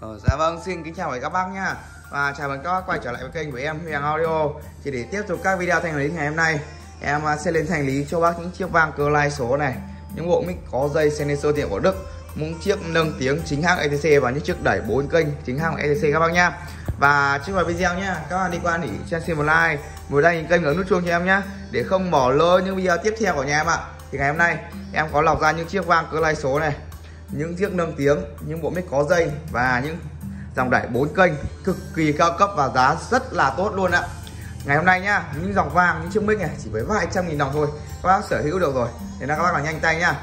Ờ, dạ vâng, xin kính chào các bác nha Và chào mừng các bác quay trở lại với kênh của em Huyền Audio. Thì để tiếp tục các video thanh lý ngày hôm nay Em à, sẽ lên thanh lý cho bác những chiếc vang cơ lai số này Những bộ mic có dây Sennheiser tiện của Đức Những chiếc nâng tiếng chính hãng ETC và những chiếc đẩy 4 kênh chính hãng ETC các bác nha Và trước vào video nhá, các bạn đi qua thì cho xin một like Một like kênh ấn nút chuông cho em nhá Để không bỏ lỡ những video tiếp theo của nhà em ạ. Thì ngày hôm nay em có lọc ra những chiếc vang cơ lai số này những chiếc nâng tiếng, những bộ mic có dây và những dòng đẩy 4 kênh cực kỳ cao cấp và giá rất là tốt luôn ạ. Ngày hôm nay nhá, những dòng vàng, những chiếc mic này chỉ với vài trăm nghìn đồng thôi. Các bác sở hữu được rồi nên là các bác là nhanh tay nhá.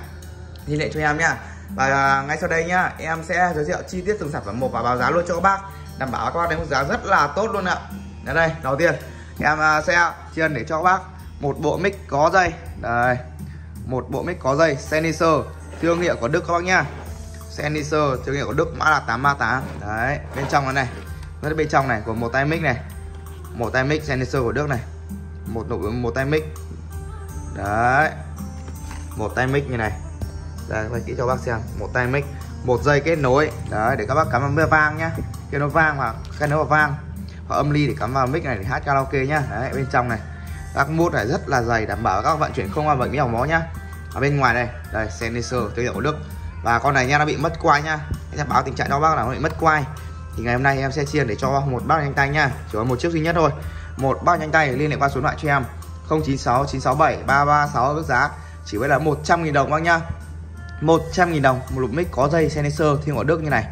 Liên hệ cho em nhá. Và à, ngay sau đây nhá, em sẽ giới thiệu chi tiết từng sản phẩm một và báo giá luôn cho các bác, đảm bảo các bác đến một giá rất là tốt luôn ạ. Đến đây, đầu tiên, em à, sẽ chiên để cho các bác một bộ mic có dây. Đây, một bộ mic có dây, Sennheiser thương hiệu của Đức các bác nhá. Sennheiser thương hiệu của Đức, mã là 838 đấy, bên trong này này. Bên trong này, của một tay mic này. Một tay mic Sennheiser của Đức này. Một một tay mic. Đấy. Một tay mic như này. Đây quay kỹ cho bác xem. Một tay mic. Một dây kết nối. Đấy, để các bác cắm vào vang nhá. Kết nối vang hoặc kết nối vào vang. Và âm ly để cắm vào mic này để hát karaoke nhá. Đấy, bên trong này. Các mút này rất là dày, đảm bảo các vận chuyển không qua bệnh cái mó nhá ở bên ngoài đây. Đây Sennheiser thương hiệu của Đức. Và con này nha, nó bị mất quai nha. Em báo tình trạng cho bác là nó bị mất quai. Thì ngày hôm nay em sẽ chia để cho một bác nhanh tay nha. Chỉ có một chiếc duy nhất thôi. Một bác nhanh tay liên hệ qua số điện thoại cho em. 096 967 336 mức giá. Chỉ với là 100 000 đồng bác nhá 100 000 đồng một bộ mic có dây Sennheiser thương hiệu Đức như này.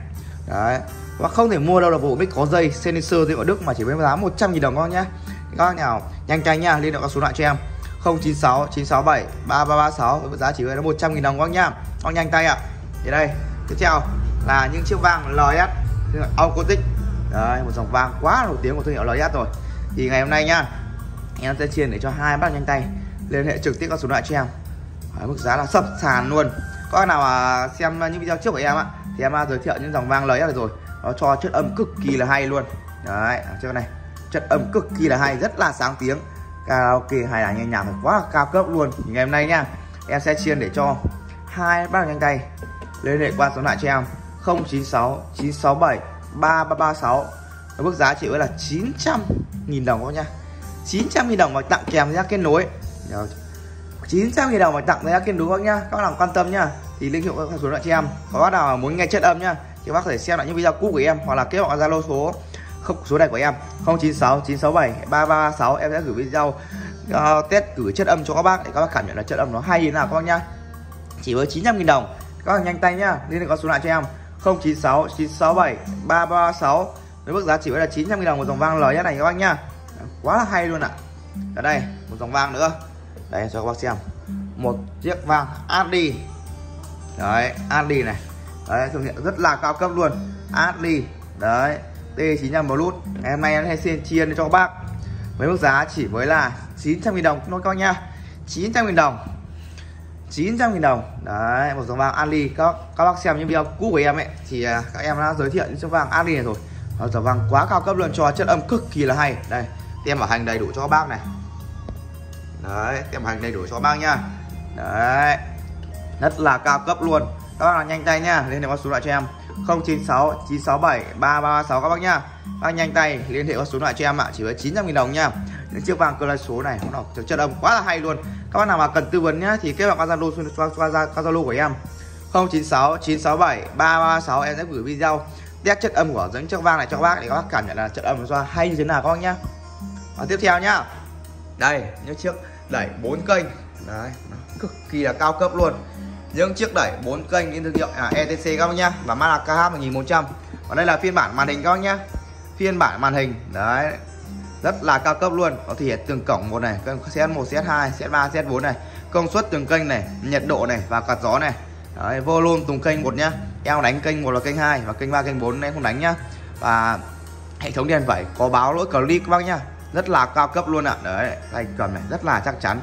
Đấy. Và không thể mua đâu là bộ mic có dây Sennheiser thương hiệu Đức mà chỉ với giá 100 000 đồng bác nhá các bác nào nhanh tay nha, liên hệ qua số điện thoại cho em. 096 967 3336 với giá chỉ là 100 000 đồng các nhá. Các nhanh tay ạ. À. Thì đây, tiếp theo là những chiếc vang LS acoustic. Đấy, một dòng vang quá nổi tiếng của thương hiệu LS rồi. Thì ngày hôm nay nhá, em sẽ chia để cho hai bác nhanh tay liên hệ trực tiếp qua số điện thoại cho em. Mức giá là sập sàn luôn. Có bác nào mà xem những video trước của em ạ thì em giới thiệu những dòng vang LS rồi. Nó cho chất âm cực kỳ là hay luôn. Đấy, chiếc này. Chất âm cực kỳ là hay, rất là sáng tiếng karaoke hay là nghe nhạc quá là cao cấp luôn. Thì ngày hôm nay nha em sẽ chiên để cho hai bác nhanh tay. Liên hệ qua số điện thoại cho em. 096 967 3336 với mức giá chỉ với là 900 nghìn đồng thôi nha 900 nghìn đồng mà tặng kèm ra kết nối. 900 nghìn đồng mà tặng ra kết nối các nhá. Các bạn quan tâm nhá, thì liên hệ qua số điện thoại cho em. Có bác nào muốn nghe chất âm nhá, thì bác có thể xem lại những video cũ của em hoặc là kết bạn zalo số không số này của em. 096 967 336 em sẽ gửi video uh, ờ, test gửi chất âm cho các bác để các bác cảm nhận là chất âm nó hay như nào các bác nhá. Chỉ với 900 000 đồng. Các bác nhanh tay nhá liên hệ có số lại cho em. 096 967 336 với mức giá chỉ với là 900 000 đồng một dòng vang LS này các bác nhá. Quá là hay luôn ạ. Ở đây một dòng vang nữa. Đây cho các bác xem. Một chiếc vang Adi đấy Adi này. Đấy thương hiệu rất là cao cấp luôn. Adi đấy. T95 Bluetooth ngày hôm nay em hay xin chia cho các bác. Với mức giá chỉ với là 900 000 đồng thôi các nha 900 000 đồng. 900 000 đồng. Đấy một dòng vàng Ali. Các các bác xem những video cũ của em ấy thì à, các em đã giới thiệu những dòng vàng Ali này rồi. Nó dòng vàng quá cao cấp luôn cho chất âm cực kỳ là hay. Đây tem bảo hành đầy đủ cho các bác này. Đấy tem bảo hành đầy đủ cho các bác nha, đấy rất là cao cấp luôn. Các bác là nhanh tay nha, liên hệ qua số lại cho em. 096 967 336 các bác nhá. Bác nhanh tay liên hệ qua số điện thoại cho em ạ, chỉ với 900 000 đồng nha những chiếc vàng cơ lai số này nó được chất âm quá là hay luôn. Các bác nào mà cần tư vấn nhá, thì kết bạn qua zalo qua zalo của em. 096 967 336 em sẽ gửi video test chất âm của những chiếc vàng này cho các bác để các bác cảm nhận là chất âm nó hay như thế nào các bác nhá. Và tiếp theo nhá. Đây, những chiếc đẩy 4 kênh. Đấy cực kỳ là cao cấp luôn những chiếc đẩy 4 kênh đến thương hiệu à, ETC các bác nhá và mã là KH1100 và đây là phiên bản màn hình các bác nhá. Phiên bản màn hình đấy rất là cao cấp luôn. Có thể hiện từng cổng một này CS1 CS2 CS3 CS4 này. Công suất từng kênh này nhiệt độ này và quạt gió này. Đấy, volume từng kênh một nhá. Eo đánh kênh một là kênh 2 và kênh 3 kênh 4 em không đánh nhá. Và hệ thống đèn vẩy có báo lỗi clip các bác nhá. Rất là cao cấp luôn ạ. Đấy tay cầm này rất là chắc chắn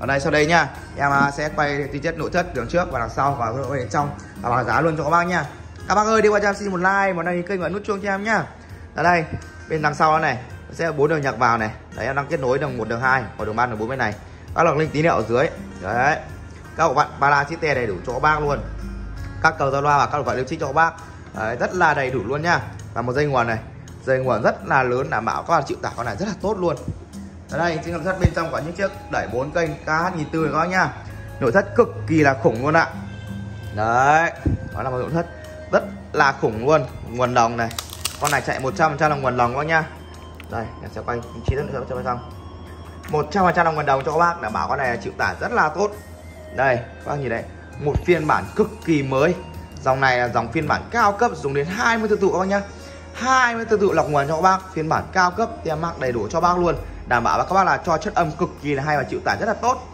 ở đây sau đây nha em à, sẽ quay chi tiết nội thất đường trước và đằng sau và bên trong. Và báo giá luôn cho các bác nha các bác ơi đi qua cho em xin một like một đăng ký kênh và nút chuông cho em nhá. Ở đây bên đằng sau này sẽ bốn đường nhạc vào này. Đấy em đang kết nối đường một đường hai và đường ba đường bốn bên này. Các lọc link tín hiệu ở dưới. Đấy. Các bạn ba la chiếc te đầy đủ cho các bác luôn. Các cầu giao loa và các loại liêu trích cho các bác. Đấy, rất là đầy đủ luôn nha và một dây nguồn này. Dây nguồn rất là lớn đảm bảo các bạn chịu tải con này rất là tốt luôn ở đây chính là nội thất bên trong có những chiếc đẩy bốn kênh KH nghìn tươi các bác nhá. Nội thất cực kỳ là khủng luôn ạ. Đấy, đó là một nội thất rất là khủng luôn. Nguồn đồng này, con này chạy 100% là nguồn đồng các bác nhá. Đây em sẽ quay chi tiết nữa cho các xong 100% là nguồn đồng cho các bác, đảm bảo con này chịu tải rất là tốt. Đây, các bác nhìn đây một phiên bản cực kỳ mới. Dòng này là dòng phiên bản cao cấp, dùng đến 20 tư tụ các bác nhá. 20 tư tụ lọc nguồn cho các bác, phiên bản cao cấp, tem mác đầy đủ cho bác luôn đảm bảo các bác là cho chất âm cực kỳ là hay và chịu tải rất là tốt.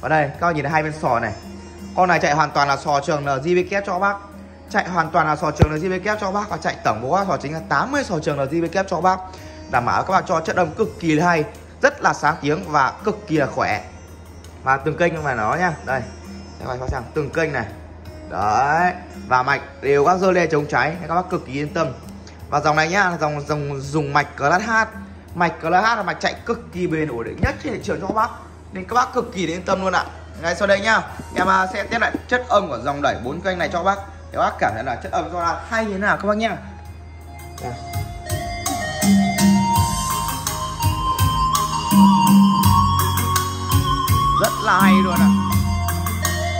Và đây, các bác nhìn thấy hai bên sò này. Con này chạy hoàn toàn là sò trường LGBK cho bác. Chạy hoàn toàn là sò trường LGBK cho bác và chạy tổng bố sò chính là 80 sò trường LGBK cho bác. Đảm bảo các bác cho chất âm cực kỳ là hay, rất là sáng tiếng và cực kỳ là khỏe. Và từng kênh mà nó nhá, đây, Các bác sang từng kênh này. Đấy, và mạch đều các dơ lê chống cháy các bác cực kỳ yên tâm. Và dòng này nhá dòng dòng dùng mạch CLH mạch CLH là mạch chạy cực kỳ bền ổn định nhất trên thị trường cho các bác. Nên các bác cực kỳ yên tâm luôn ạ. Ngay sau đây nhá, em à, sẽ test lại chất âm của dòng đẩy bốn kênh này cho các bác. Để bác cảm nhận là chất âm cho là hay như thế nào, các bác nhá. Rất là hay luôn ạ.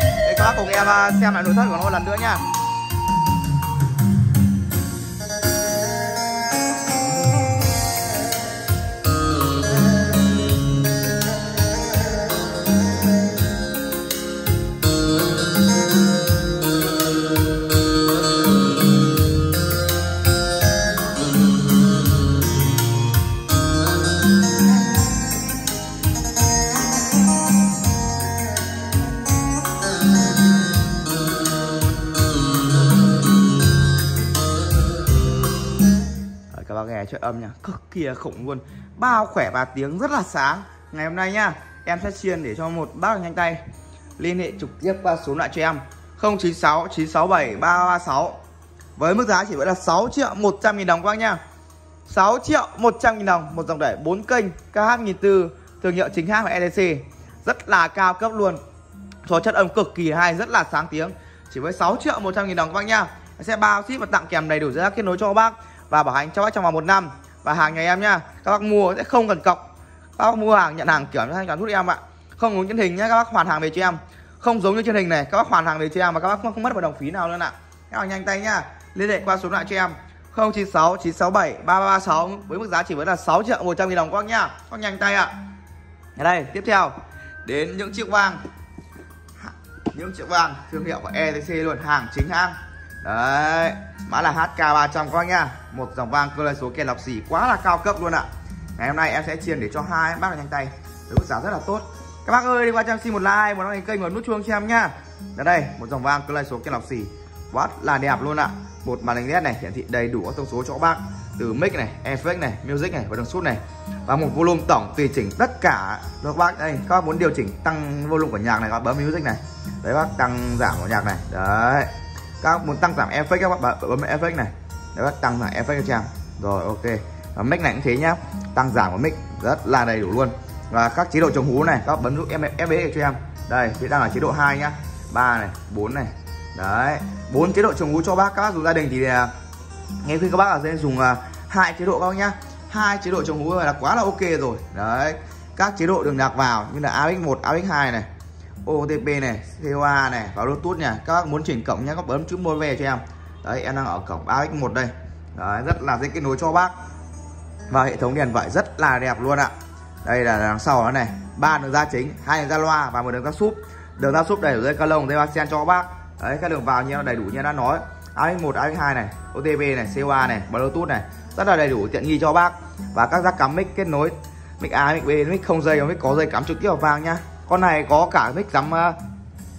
Để các bác cùng em à, xem lại nội thất của nó một lần nữa nhá. Âm nha, cực kỳ khủng luôn. Bao khỏe và tiếng, rất là sáng. Ngày hôm nay nhá em sẽ chiên để cho một bác nhanh tay liên hệ trực tiếp qua số lại cho em. 096 967 336 với mức giá chỉ vẫn là 6 triệu 100 nghìn đồng các bác nhá 6 triệu 100 nghìn đồng, một dòng đẩy 4 kênh KH nghìn tư, thương hiệu chính hãng của EDC rất là cao cấp luôn. Cho chất âm cực kỳ hay, rất là sáng tiếng. Chỉ với 6 triệu 100 nghìn đồng các bác nhá sẽ bao ship và tặng kèm đầy đủ giá kết nối cho các bác và bảo hành cho bác trong vòng một năm. Và hàng nhà em nhá các bác mua sẽ không cần cọc các bác mua hàng nhận hàng kiểm thanh toán rút em ạ. Không giống trên hình nhá các bác hoàn hàng về cho em. Không giống như trên hình này các bác hoàn hàng về cho em mà các bác không, không mất một đồng phí nào luôn ạ. Các bác nhanh tay nhá liên hệ qua số điện thoại cho em. 096 967 3336 với mức giá chỉ với là 6 triệu 100 nghìn đồng các bác nhá. Các bác nhanh tay ạ. Ở đây tiếp theo. Đến những chiếc vàng. Những chiếc vàng thương hiệu của ETC luôn hàng chính hãng đấy, mã là HK300 các bác nhá. Một dòng vang cơ lai số kèn lọc xỉ quá là cao cấp luôn ạ. Ngày hôm nay em sẽ chiên để cho hai bác nhanh tay. Với mức giá rất là tốt. Các bác ơi, đi qua cho em xin một like, một đăng ký kênh và nút chuông cho em nhá. Ở đây, một dòng vang cơ lai số kèn lọc xỉ quá là đẹp luôn ạ. Một màn hình led này, hiển thị đầy đủ các thông số cho các bác. Từ mic này, effect này, music này và đường sút này. Và một volume tổng tùy chỉnh tất cả. Các bác, đây, các bác muốn điều chỉnh tăng volume của nhạc này, các bác bấm music này. Đấy bác tăng giảm của nhạc này. Đấy các bác muốn tăng giảm effect các bác bấm effect này. Để bác tăng giảm effect cho em rồi, ok. Và mic này cũng thế nhá. Tăng giảm của mic rất là đầy đủ luôn. Và các chế độ chống hú này, các bấm nút FB cho em đây thì đang ở chế độ 2 nhá. 3 này 4 này. Đấy, bốn chế độ chống hú cho bác. Các bác dùng gia đình thì à, ngay nghe khuyên các bác là sẽ dùng à, hai chế độ các bác nhá. Hai chế độ chống hú là quá là ok rồi. Đấy, các chế độ đường đặt vào như là AX1 AX2 này. OTP này COA này và Bluetooth nha. Các bác muốn chỉnh cổng nhé các bấm chữ mua về cho em. Đấy em đang ở cổng AX1 đây. Đấy, rất là dễ kết nối cho bác. Và hệ thống đèn vải rất là đẹp luôn ạ. Đây là đằng sau đó này ba đường ra chính hai đường ra loa và một đường ra súp. Đường ra súp đầy ở dưới ca lông dây ba sen cho các bác. Đấy các đường vào như đầy đủ như đã nói. AX1 AX2 này OTP này COA này Bluetooth này. Rất là đầy đủ tiện nghi cho bác. Và các giác cắm mic kết nối mic A mic B mic không dây mic có dây cắm trực tiếp vào vàng nhá con này có cả mic cắm ờ,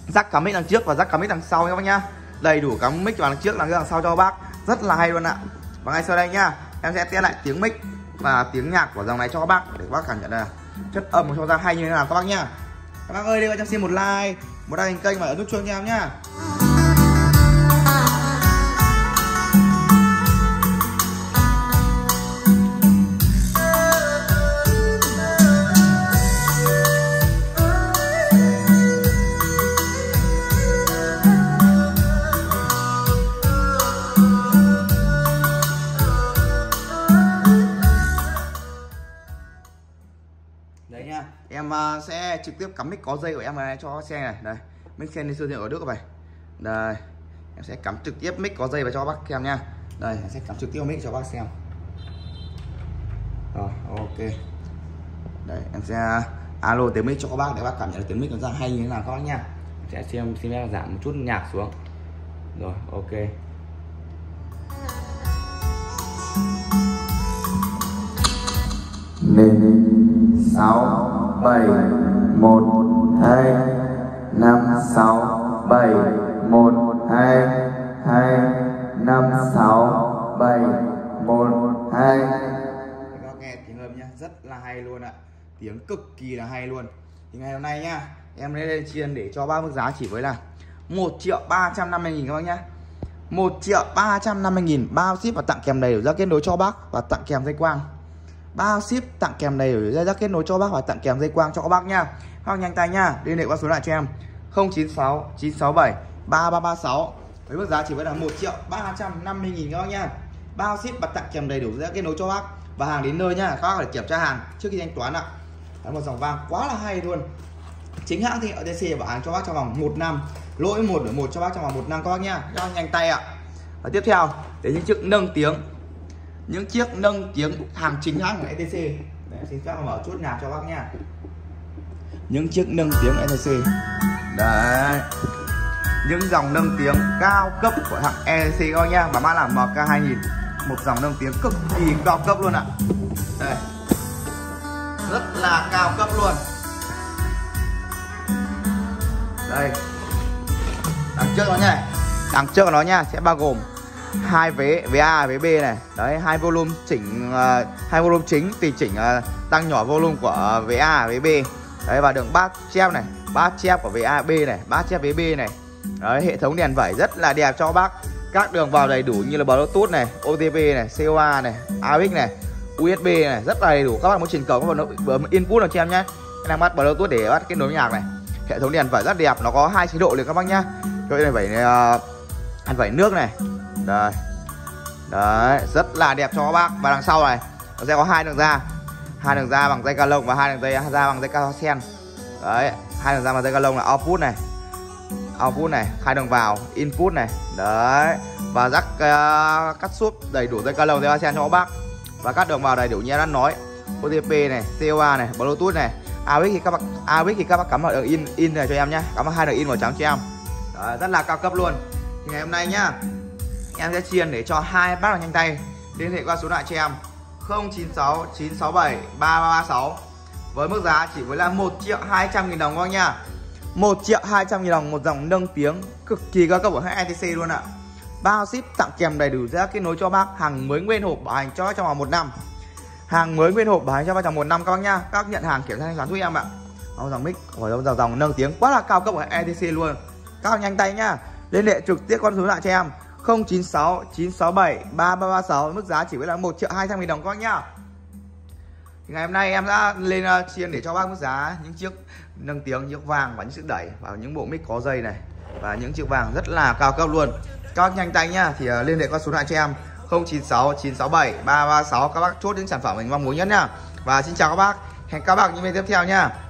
rắc cắm mic đằng trước và rắc cắm mic đằng sau các bác nhá. Đầy đủ cắm mic vào đằng trước, đằng sau cho bác. Rất là hay luôn ạ. Và ngay sau đây nhá, em sẽ test lại tiếng mic và tiếng nhạc của dòng này cho các bác để các bác cảm nhận là chất âm của cho ra hay như thế nào các bác nhá. Các bác ơi, đi cho xin một like, một đăng kênh và ấn nút chuông cho em nhá. Trực tiếp cắm mic có dây của em này cho xe này. Đây, mic xe siêu ở Đức các bạn đây, em sẽ cắm trực tiếp mic có dây vào cho bác xem nha. Đây, em sẽ cắm trực tiếp mic cho bác xem. Rồi, ok. Đây, em sẽ alo tiếng mic cho các bác để bác cảm nhận được tiếng mic nó ra hay như thế nào các bác nha. Sẽ xem, xin em giảm một chút nhạc xuống. Rồi, ok. Nên sáu, bảy một, hai, năm, sáu, bảy. Một, hai hai, năm, sáu, bảy. Một, hai. Các bác nghe tiếng âm nhá, rất là hay luôn ạ. Tiếng cực kỳ là hay luôn. Thì ngày hôm nay nhá, em lên chiên để cho bác mức giá chỉ với là 1 triệu 350 nghìn các bác nhá. 1 triệu 350 nghìn, bao ship và tặng kèm đầy đủ ra kết nối cho bác và tặng kèm dây quang bao ship tặng kèm đầy đủ ra kết nối cho bác và tặng kèm dây quang cho các bác nhá hoặc nhanh tay nha liên hệ qua số lại cho em. 096 967 3336 với mức giá chỉ với là 1 triệu 350 nghìn các bác nha. Bao ship và tặng kèm đầy đủ ra kết nối cho bác và hàng đến nơi nha. Các bác phải kiểm tra hàng trước khi thanh toán ạ. Đấy, một dòng vàng quá là hay luôn. Chính hãng thì ở DC bảo hàng cho bác trong vòng một năm. Lỗi một đổi một cho bác trong vòng một năm các bác nha. Các bác nhanh tay ạ. Và tiếp theo để những chiếc nâng tiếng những chiếc nâng tiếng hàng chính hãng. Của ETC để xin phép mở chút nhạc cho bác nha những chiếc nâng tiếng ETC đấy. Những dòng nâng tiếng cao cấp của hãng ETC các bác nhá và mã là MK2000 một dòng nâng tiếng cực kỳ cao cấp luôn ạ. Đây. Rất là cao cấp luôn. Đây. Đằng trước nó nhá đằng trước của nó nha sẽ bao gồm hai vế vế A vế B này. Đấy hai volume chỉnh uh, hai volume chính tùy chỉnh uh, tăng nhỏ volume của uh, vế A vế B. Đấy và đường bát chép này bát chép của vế A B này bát chép vế B này. Đấy hệ thống đèn vẩy rất là đẹp cho bác. Các đường vào đầy đủ như là bluetooth này OTP này COA này AUX này USB này rất là đầy đủ. Các bạn muốn chỉnh cầu các bạn bấm input vào cho em nhé em đang bắt bluetooth để bắt kết nối nhạc này. Hệ thống đèn vẩy rất đẹp nó có hai chế độ liền các bác nhá. Cho nên vẩy này uh, vẩy nước này đây. Đấy rất là đẹp cho các bác. Và đằng sau này nó sẽ có hai đường ra. Hai đường ra bằng dây ca lông và hai đường dây ra bằng dây ca sen. Đấy hai đường ra bằng dây ca lông là output này. Output này hai đường vào input này. Đấy và rắc uh, cắt súp đầy đủ dây ca lông dây ca sen cho các bác. Và các đường vào đầy đủ như đã nói. OTP này COA này Bluetooth này. AUX thì các bác AUX thì các bác cắm vào đường in in này cho em nhé cắm vào hai đường in màu trắng cho em. Đấy, rất là cao cấp luôn. Thì ngày hôm nay nhá em sẽ chiên để cho hai bác là nhanh tay. Liên hệ qua số điện cho em. 096 967 3336 với mức giá chỉ với là 1 triệu 200 nghìn đồng các nha. 1 triệu 200 nghìn đồng một dòng nâng tiếng. Cực kỳ cao cấp của hãng ETC luôn ạ. Bao ship tặng kèm đầy đủ giá kết nối cho bác. Hàng mới nguyên hộp bảo hành cho trong vòng một năm. Hàng mới nguyên hộp bảo hành cho bác trong một năm các bác nha. Các bác nhận hàng kiểm tra thanh toán giúp em ạ. Ông dòng mic của dòng, dòng, dòng nâng tiếng. Quá là cao cấp của ETC luôn. Các bác nhanh tay nhá liên hệ trực tiếp con số lại cho em. 096 967 3336 mức giá chỉ với là 1 triệu 200 nghìn đồng các bác nhá. Thì ngày hôm nay em đã lên ờ, uh, chiên để cho bác mức giá những chiếc nâng tiếng những vàng và những chiếc đẩy vào những bộ mic có dây này. Và những chiếc vàng rất là cao cấp luôn. Các bác nhanh tay nhá thì uh, liên hệ qua số điện cho em 096 967 336 các bác chốt những sản phẩm mình mong muốn nhất nhá. Và xin chào các bác. Hẹn các bác những video tiếp theo nhá.